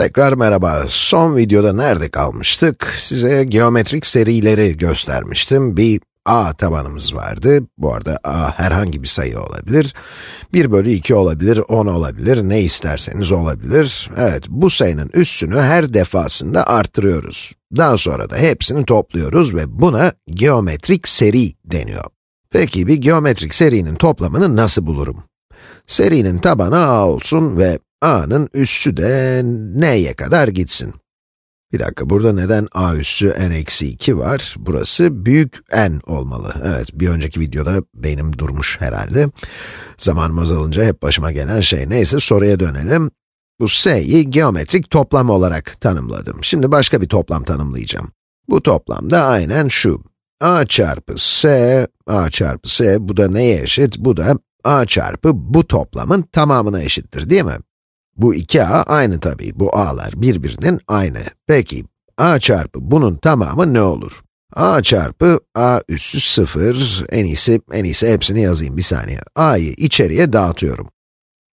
Tekrar merhaba. Son videoda nerede kalmıştık? Size geometrik serileri göstermiştim. Bir a tabanımız vardı. Bu arada a herhangi bir sayı olabilir. 1 bölü 2 olabilir, 10 olabilir, ne isterseniz olabilir. Evet, bu sayının üssünü her defasında arttırıyoruz. Daha sonra da hepsini topluyoruz ve buna geometrik seri deniyor. Peki bir geometrik serinin toplamını nasıl bulurum? Serinin tabanı a olsun ve a'nın üssü de n'ye kadar gitsin. Bir dakika, burada neden a üssü n-2 var? Burası büyük n olmalı. Evet, bir önceki videoda benim durmuş herhalde. Zamanım azalınca hep başıma gelen şey. Neyse, soruya dönelim. Bu s'yi geometrik toplam olarak tanımladım. Şimdi başka bir toplam tanımlayacağım. Bu toplam da aynen şu. a çarpı s, a çarpı s, bu da neye eşit? Bu da a çarpı bu toplamın tamamına eşittir, değil mi? Bu iki a aynı tabii, bu a'lar birbirinin aynı. Peki, a çarpı bunun tamamı ne olur? a çarpı a üssü 0, en iyisi, en iyisi hepsini yazayım bir saniye. a'yı içeriye dağıtıyorum.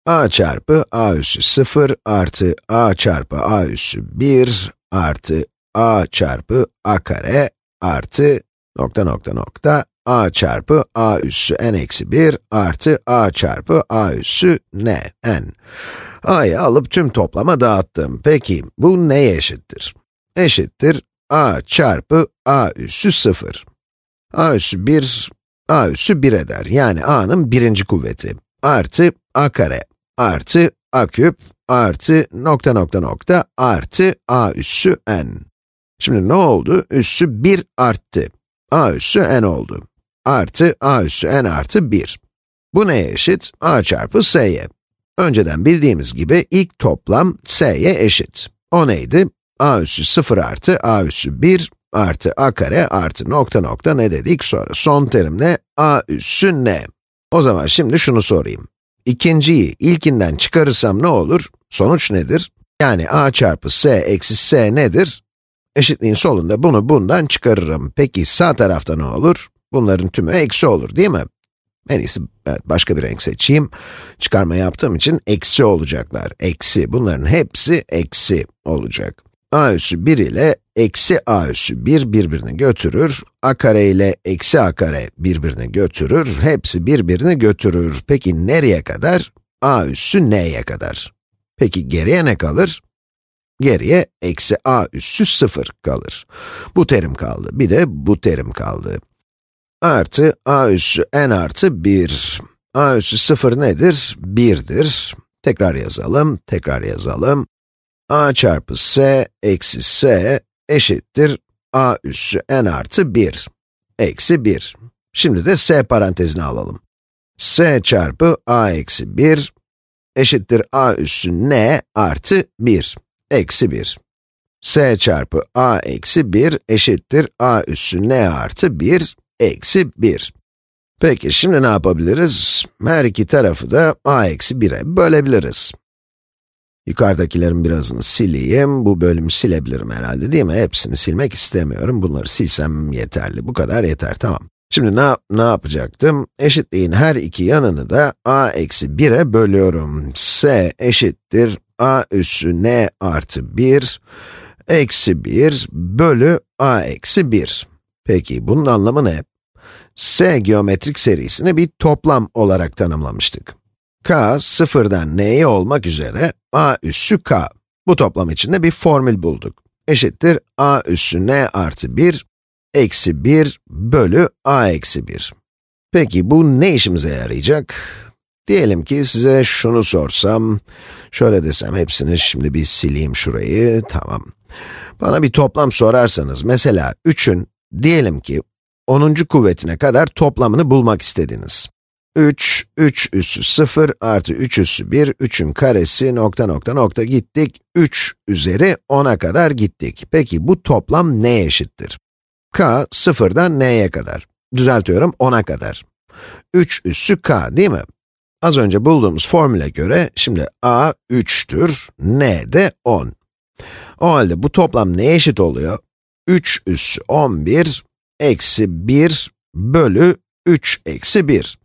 a çarpı a üssü 0 artı a çarpı a üssü 1 artı a çarpı a kare artı nokta nokta nokta a çarpı a üssü n eksi 1 artı a çarpı a üssü n, n. a'yı alıp tüm toplama dağıttım. Peki, bu neye eşittir? Eşittir a çarpı a üssü 0. a üssü 1, a üssü 1 eder. Yani a'nın birinci kuvveti. Artı a kare, artı a küp, artı nokta nokta nokta, artı a üssü n. Şimdi ne oldu? Üssü 1 arttı. a üssü n oldu artı a üssü n artı 1. Bu neye eşit? a çarpı s'ye. Önceden bildiğimiz gibi ilk toplam s'ye eşit. O neydi? a üssü 0 artı a üssü 1 artı a kare artı nokta nokta ne dedik sonra? Son terim ne? a üssü n. O zaman şimdi şunu sorayım. İkinciyi ilkinden çıkarırsam ne olur? Sonuç nedir? Yani a çarpı s eksi s nedir? Eşitliğin solunda bunu bundan çıkarırım. Peki sağ tarafta ne olur? Bunların tümü eksi olur değil mi? En iyisi evet, başka bir renk seçeyim. Çıkarma yaptığım için eksi olacaklar. Eksi, bunların hepsi eksi olacak. a üssü 1 ile eksi a üssü 1 birbirini götürür. a kare ile eksi a kare birbirini götürür. Hepsi birbirini götürür. Peki nereye kadar? a üssü n'ye kadar. Peki geriye ne kalır? Geriye eksi a üssü 0 kalır. Bu terim kaldı. Bir de bu terim kaldı artı a üssü n artı 1. a üssü 0 nedir? 1'dir. Tekrar yazalım, tekrar yazalım. a çarpı s eksi s eşittir a üssü n artı 1. Eksi 1. Şimdi de s parantezine alalım. s çarpı a eksi 1 eşittir a üssü n artı 1. Eksi 1. s çarpı a eksi 1 eşittir a üssü n artı 1 eksi 1. Peki, şimdi ne yapabiliriz? Her iki tarafı da a eksi 1'e bölebiliriz. Yukarıdakilerin birazını sileyim, bu bölümü silebilirim herhalde değil mi? Hepsini silmek istemiyorum, bunları silsem yeterli, bu kadar yeter, tamam. Şimdi ne, ne yapacaktım? Eşitliğin her iki yanını da a eksi 1'e bölüyorum. s eşittir a üssü n artı 1 eksi 1 bölü a eksi 1. Peki, bunun anlamı ne? S geometrik serisini bir toplam olarak tanımlamıştık. k, sıfırdan n'ye olmak üzere a üssü k. Bu toplam içinde bir formül bulduk. Eşittir a üssü n artı 1, eksi 1 bölü a eksi 1. Peki bu ne işimize yarayacak? Diyelim ki size şunu sorsam, şöyle desem hepsini şimdi bir sileyim şurayı, tamam. Bana bir toplam sorarsanız, mesela 3'ün Diyelim ki 10. kuvvetine kadar toplamını bulmak istediniz. 3, 3 üssü 0 artı 3 üssü 1, 3'ün karesi nokta nokta nokta gittik. 3 üzeri 10'a kadar gittik. Peki bu toplam neye eşittir? k, 0'dan n'ye kadar. Düzeltiyorum, 10'a kadar. 3 üssü k değil mi? Az önce bulduğumuz formüle göre, şimdi a 3'tür, n de 10. O halde bu toplam neye eşit oluyor? 3 üssü 11 eksi 1 bölü 3 eksi 1.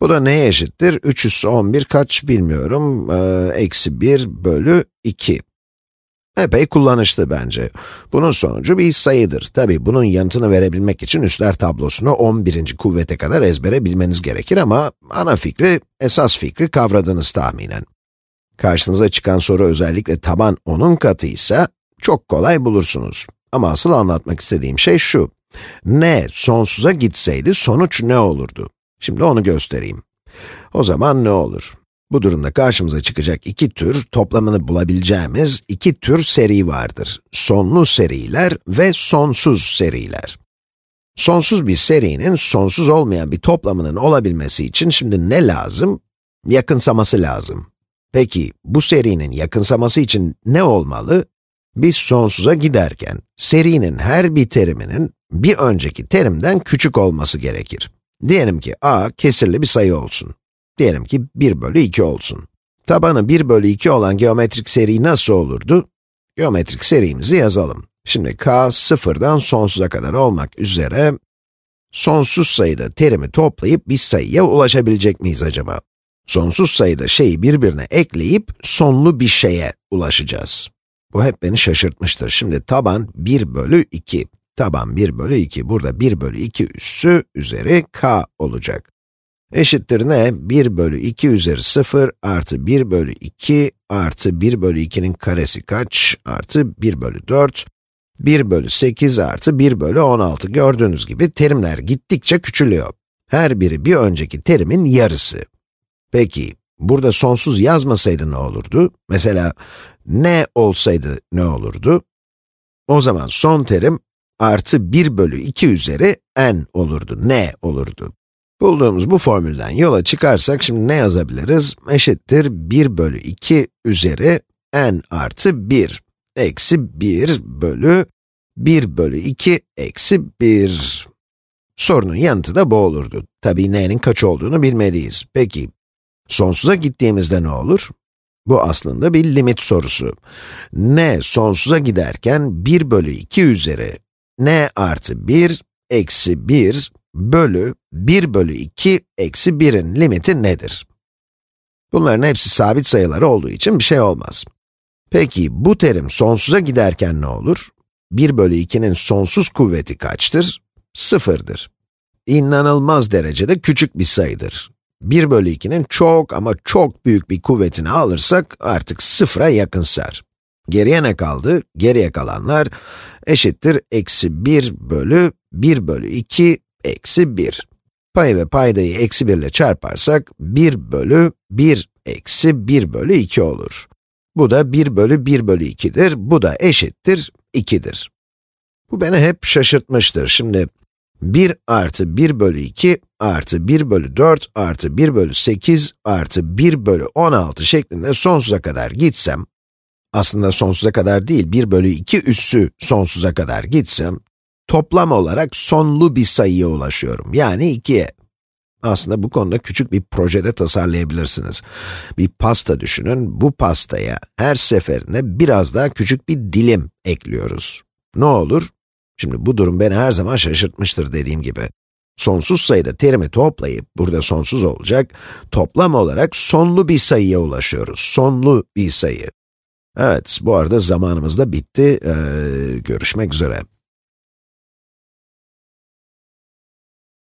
Bu da neye eşittir? 3 üssü 11 kaç bilmiyorum. Ee, eksi 1 bölü 2. Epey kullanışlı bence. Bunun sonucu bir sayıdır. Tabi bunun yanıtını verebilmek için üstler tablosunu 11. kuvvete kadar ezbere bilmeniz gerekir ama ana fikri, esas fikri kavradınız tahminen. Karşınıza çıkan soru özellikle taban 10'un katı ise çok kolay bulursunuz. Ama asıl anlatmak istediğim şey şu. n sonsuza gitseydi sonuç ne olurdu? Şimdi onu göstereyim. O zaman ne olur? Bu durumda karşımıza çıkacak iki tür, toplamını bulabileceğimiz iki tür seri vardır. Sonlu seriler ve sonsuz seriler. Sonsuz bir serinin sonsuz olmayan bir toplamının olabilmesi için şimdi ne lazım? Yakınsaması lazım. Peki, bu serinin yakınsaması için ne olmalı? Biz sonsuza giderken, serinin her bir teriminin bir önceki terimden küçük olması gerekir. Diyelim ki a kesirli bir sayı olsun. Diyelim ki 1 bölü 2 olsun. Tabanı 1 bölü 2 olan geometrik seri nasıl olurdu? Geometrik serimizi yazalım. Şimdi k sıfırdan sonsuza kadar olmak üzere, sonsuz sayıda terimi toplayıp bir sayıya ulaşabilecek miyiz acaba? Sonsuz sayıda şeyi birbirine ekleyip sonlu bir şeye ulaşacağız. Bu hep beni şaşırtmıştır. Şimdi taban 1 bölü 2. Taban 1 bölü 2. Burada 1 bölü 2 üssü üzeri k olacak. Eşittir ne? 1 bölü 2 üzeri 0 artı 1 bölü 2 artı 1 bölü 2'nin karesi kaç? Artı 1 bölü 4. 1 bölü 8 artı 1 bölü 16. Gördüğünüz gibi terimler gittikçe küçülüyor. Her biri bir önceki terimin yarısı. Peki, burada sonsuz yazmasaydı ne olurdu? Mesela, ne olsaydı ne olurdu? O zaman son terim artı 1 bölü 2 üzeri n olurdu, ne olurdu. Bulduğumuz bu formülden yola çıkarsak şimdi ne yazabiliriz? Eşittir 1 bölü 2 üzeri n artı 1 eksi 1 bölü 1 bölü 2 eksi 1. Sorunun yanıtı da bu olurdu. Tabii n'nin kaç olduğunu bilmeliyiz. Peki, sonsuza gittiğimizde ne olur? Bu aslında bir limit sorusu. n sonsuza giderken 1 bölü 2 üzeri n artı 1 eksi 1 bölü 1 bölü 2 eksi 1'in limiti nedir? Bunların hepsi sabit sayıları olduğu için bir şey olmaz. Peki bu terim sonsuza giderken ne olur? 1 bölü 2'nin sonsuz kuvveti kaçtır? Sıfırdır. İnanılmaz derecede küçük bir sayıdır. 1 bölü 2'nin çok ama çok büyük bir kuvvetini alırsak artık sıfıra yakınsar. Geriye ne kaldı? Geriye kalanlar eşittir eksi 1 bölü 1 bölü 2 eksi 1. Pay ve paydayı eksi 1 ile çarparsak 1 bölü 1 eksi 1 bölü 2 olur. Bu da 1 bölü 1 bölü 2'dir, bu da eşittir 2'dir. Bu beni hep şaşırtmıştır. Şimdi 1 artı 1 bölü 2 artı 1 bölü 4 artı 1 bölü 8 artı 1 bölü 16 şeklinde sonsuza kadar gitsem, aslında sonsuza kadar değil, 1 bölü 2 üssü sonsuza kadar gitsem, toplam olarak sonlu bir sayıya ulaşıyorum, yani 2'ye. Aslında bu konuda küçük bir projede tasarlayabilirsiniz. Bir pasta düşünün, bu pastaya her seferinde biraz daha küçük bir dilim ekliyoruz. Ne olur? Şimdi bu durum beni her zaman şaşırtmıştır dediğim gibi. Sonsuz sayıda terimi toplayıp, burada sonsuz olacak, toplam olarak sonlu bir sayıya ulaşıyoruz. Sonlu bir sayı. Evet, bu arada zamanımız da bitti. Ee, görüşmek üzere.